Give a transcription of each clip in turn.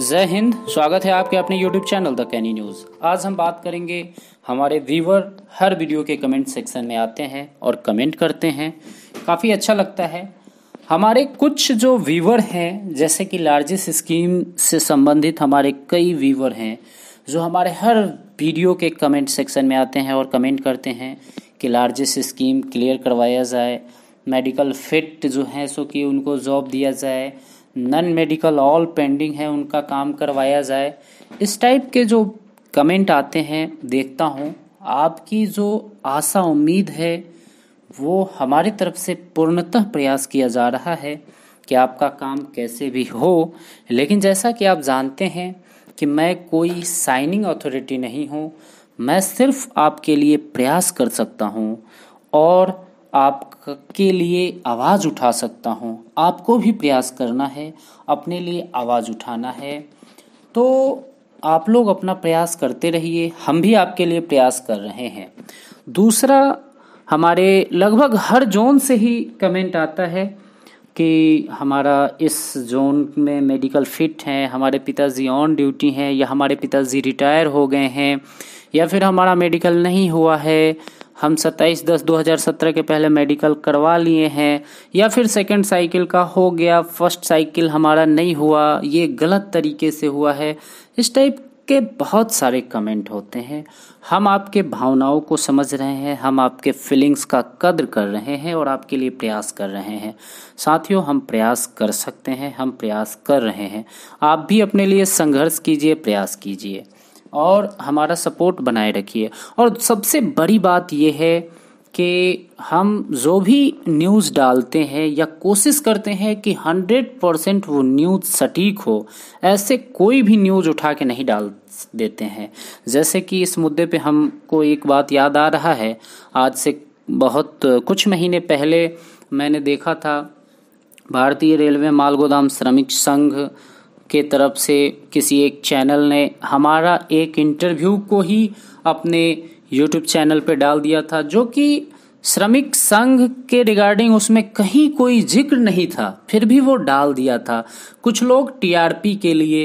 जय हिंद, स्वागत है आपके अपने YouTube channel the canny news आज हम बात करेंगे, हमारे व्यूवर हर वीडियो के कमेंट सेक्शन में आते हैं और कमेंट करते हैं। काफ़ी अच्छा लगता है। हमारे कुछ जो व्यूवर हैं, जैसे कि लार्जेस्ट स्कीम से संबंधित हमारे कई व्यूवर हैं, जो हमारे हर वीडियो के कमेंट सेक्शन में आते हैं और कमेंट करते हैं कि लार्जेस्ट स्कीम क्लियर करवाया जाए मेडिकल फिट जो है, सो कि उनको जॉब दिया जाए नन मेडिकल ऑल पेंडिंग है, उनका काम करवाया जाए। इस टाइप के जो कमेंट आते हैं, देखता हूँ। आपकी जो आशा उम्मीद है, वो हमारी तरफ़ से पूर्णतः प्रयास किया जा रहा है कि आपका काम कैसे भी हो। लेकिन जैसा कि आप जानते हैं कि मैं कोई साइनिंग अथॉरिटी नहीं हूँ। मैं सिर्फ़ आपके लिए प्रयास कर सकता हूँ। और आपके लिए आवाज़ उठा सकता हूँ। आपको भी प्रयास करना है, अपने लिए आवाज़ उठाना है। तो आप लोग अपना प्रयास करते रहिए, हम भी आपके लिए प्रयास कर रहे हैं। दूसरा, हमारे लगभग हर जोन से ही कमेंट आता है कि हमारा इस जोन में मेडिकल फिट है, हमारे पिताजी ऑन ड्यूटी हैं, या हमारे पिताजी रिटायर हो गए हैं, या फिर हमारा मेडिकल नहीं हुआ है। हम सत्ताईस दस दो हज़ार सत्रह के पहले मेडिकल करवा लिए हैं, या फिर सेकंड साइकिल का हो गया फ़र्स्ट साइकिल हमारा नहीं हुआ, ये गलत तरीके से हुआ है, इस टाइप के बहुत सारे कमेंट होते हैं। हम आपके भावनाओं को समझ रहे हैं, हम आपके फीलिंग्स का कद्र कर रहे हैं और आपके लिए प्रयास कर रहे हैं। साथियों, हम प्रयास कर सकते हैं, हम प्रयास कर रहे हैं। आप भी अपने लिए संघर्ष कीजिए, प्रयास कीजिए। और हमारा सपोर्ट बनाए रखिए। और सबसे बड़ी बात यह है कि हम जो भी न्यूज़ डालते हैं या कोशिश करते हैं कि हंड्रेड परसेंट वो न्यूज़ सटीक हो, ऐसे कोई भी न्यूज़ उठा के नहीं डाल देते हैं। जैसे कि इस मुद्दे पे हमको एक बात याद आ रहा है, आज से बहुत कुछ महीने पहले मैंने देखा था, भारतीय रेलवे माल गोदाम श्रमिक संघ के तरफ़ से किसी एक चैनल ने हमारा एक इंटरव्यू को ही अपने यूट्यूब चैनल पर डाल दिया था, जो कि श्रमिक संघ के रिगार्डिंग उसमें कहीं कोई ज़िक्र नहीं था, फिर भी वो डाल दिया था। कुछ लोग टीआरपी के लिए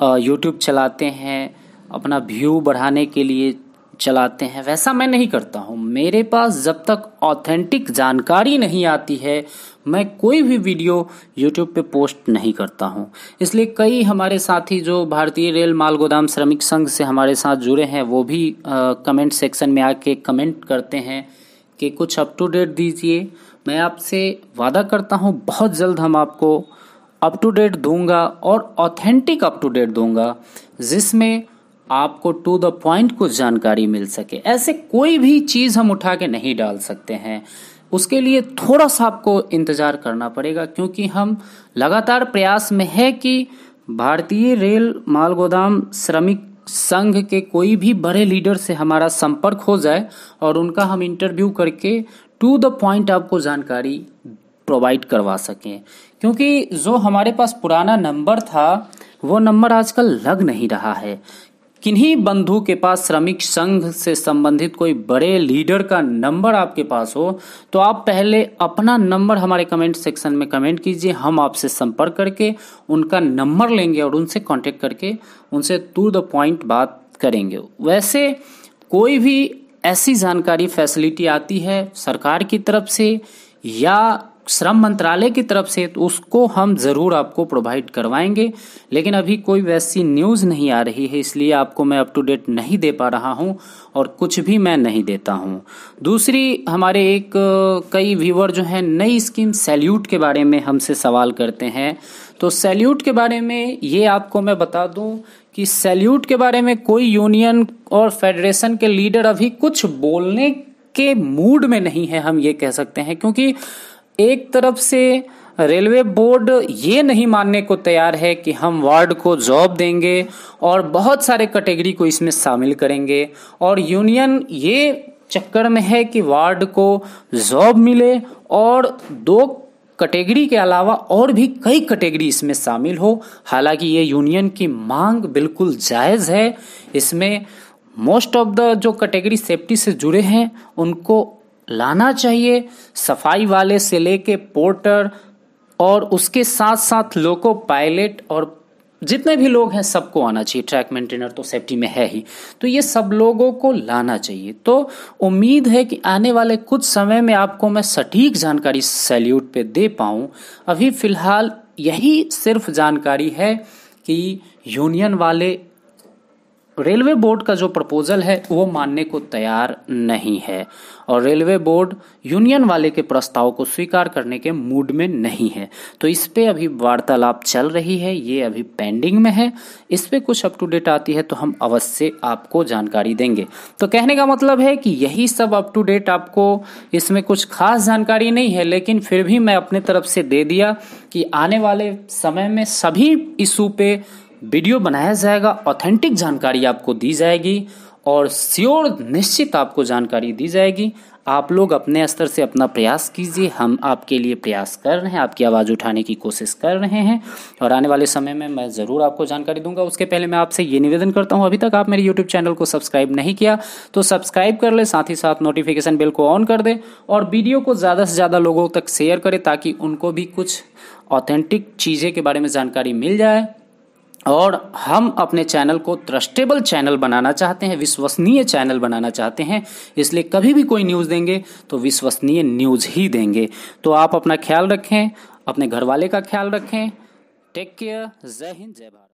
यूट्यूब चलाते हैं, अपना व्यू बढ़ाने के लिए चलाते हैं वैसा मैं नहीं करता हूँ। मेरे पास जब तक ऑथेंटिक जानकारी नहीं आती है मैं कोई भी वीडियो यूट्यूब पे पोस्ट नहीं करता हूँ। इसलिए कई हमारे साथी जो भारतीय रेल माल गोदाम श्रमिक संघ से हमारे साथ जुड़े हैं वो भी आ, कमेंट सेक्शन में आके कमेंट करते हैं कि कुछ अप टू डेट दीजिए। मैं आपसे वादा करता हूँ बहुत जल्द हम आपको अप टू डेट दूँगा और ऑथेंटिक अप टू डेट दूँगा जिसमें आपको टू द पॉइंट कुछ जानकारी मिल सके। ऐसे कोई भी चीज़ हम उठा के नहीं डाल सकते हैं। उसके लिए थोड़ा सा आपको इंतज़ार करना पड़ेगा, क्योंकि हम लगातार प्रयास में है कि भारतीय रेल माल गोदाम श्रमिक संघ के कोई भी बड़े लीडर से हमारा संपर्क हो जाए और उनका हम इंटरव्यू करके टू द पॉइंट आपको जानकारी प्रोवाइड करवा सकें। क्योंकि जो हमारे पास पुराना नंबर था, वो नंबर आजकल लग नहीं रहा है। किन्हीं बंधु के पास श्रमिक संघ से संबंधित कोई बड़े लीडर का नंबर आपके पास हो तो आप पहले अपना नंबर हमारे कमेंट सेक्शन में कमेंट कीजिए। हम आपसे संपर्क करके उनका नंबर लेंगे और उनसे कांटेक्ट करके उनसे टू द पॉइंट बात करेंगे। वैसे कोई भी ऐसी जानकारी फैसिलिटी आती है सरकार की तरफ़ से या श्रम मंत्रालय की तरफ़ से तो उसको हम ज़रूर आपको प्रोवाइड करवाएँगे। लेकिन अभी कोई वैसी न्यूज़ नहीं आ रही है, इसलिए आपको मैं अप टू डेट नहीं दे पा रहा हूँ और कुछ भी मैं नहीं देता हूँ। दूसरी, हमारे एक, कई व्यूवर जो हैं, नई स्कीम सैल्यूट के बारे में हमसे सवाल करते हैं। तो सैल्यूट के बारे में ये आपको मैं बता दूँ कि सैल्यूट के बारे में कोई यूनियन और फेडरेशन के लीडर अभी कुछ बोलने के मूड में नहीं है, हम ये कह सकते हैं। क्योंकि एक तरफ़ से रेलवे बोर्ड ये नहीं मानने को तैयार है कि हम वार्ड को जॉब देंगे और बहुत सारे कैटेगरी को इसमें शामिल करेंगे। और यूनियन ये चक्कर में है कि वार्ड को जॉब मिले और दो कैटेगरी के अलावा और भी कई कैटेगरी इसमें शामिल हो। हालाँकि ये यूनियन की मांग बिल्कुल जायज़ है। इसमें मोस्ट ऑफ़ द जो कैटेगरी सेफ्टी से जुड़े हैं, उनको लाना चाहिए, सफ़ाई वाले से लेके पोर्टर और उसके साथ साथ लोको पायलट और जितने भी लोग हैं सबको आना चाहिए। ट्रैक मेंटेनर तो सेफ्टी में है ही। तो ये सब लोगों को लाना चाहिए। तो उम्मीद है कि आने वाले कुछ समय में आपको मैं सटीक जानकारी सैल्यूट पे दे पाऊँ। अभी फ़िलहाल यही सिर्फ़ जानकारी है कि यूनियन वाले रेलवे बोर्ड का जो प्रपोजल है, वो मानने को तैयार नहीं है। और रेलवे बोर्ड यूनियन वाले के प्रस्ताव को स्वीकार करने के मूड में नहीं है। तो इस पे अभी वार्तालाप चल रही है, ये अभी पेंडिंग में है। इस पर कुछ अप टू डेट आती है तो हम अवश्य आपको जानकारी देंगे। तो कहने का मतलब है कि यही सब अप टू डेट आपको इसमें कुछ खास जानकारी नहीं है, लेकिन फिर भी मैं अपने तरफ़ से दे दिया कि आने वाले समय में सभी इशू पे वीडियो बनाया जाएगा ऑथेंटिक जानकारी आपको दी जाएगी और श्योर निश्चित आपको जानकारी दी जाएगी। आप लोग अपने स्तर से अपना प्रयास कीजिए। हम आपके लिए प्रयास कर रहे हैं, आपकी आवाज़ उठाने की कोशिश कर रहे हैं और आने वाले समय में मैं ज़रूर आपको जानकारी दूँगा। उसके पहले मैं आपसे ये निवेदन करता हूँ, अभी तक आप मेरे यूट्यूब चैनल को सब्सक्राइब नहीं किया तो सब्सक्राइब कर ले, साथ ही साथ नोटिफिकेशन बिल को ऑन कर दें और वीडियो को ज़्यादा से ज़्यादा लोगों तक शेयर करें ताकि उनको भी कुछ ऑथेंटिक चीज़ें के बारे में जानकारी मिल जाए। और हम अपने चैनल को ट्रस्टेबल चैनल बनाना चाहते हैं, विश्वसनीय चैनल बनाना चाहते हैं, इसलिए कभी भी कोई न्यूज़ देंगे तो विश्वसनीय न्यूज़ ही देंगे। तो आप अपना ख्याल रखें, अपने घर वाले का ख्याल रखें। टेक केयर, जय हिंद, जय भारत।